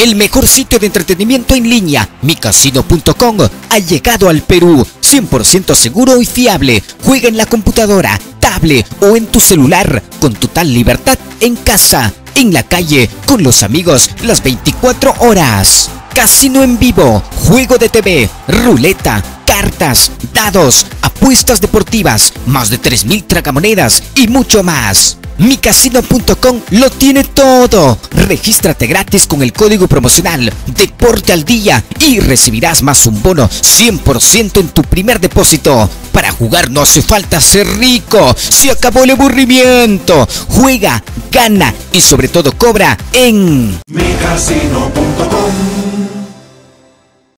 El mejor sitio de entretenimiento en línea, micasino.com, ha llegado al Perú. 100% seguro y fiable. Juega en la computadora, tablet o en tu celular con total libertad en casa, en la calle, con los amigos las 24 horas. Casino en vivo, juego de TV, ruleta, cartas, dados, apuestas deportivas, más de 3.000 tragamonedas y mucho más. Micasino.com lo tiene todo. Regístrate gratis con el código promocional Deporte al Día y recibirás más un bono 100% en tu primer depósito. Para jugar no hace falta ser rico. Se acabó el aburrimiento. Juega, gana y sobre todo cobra en micasino.com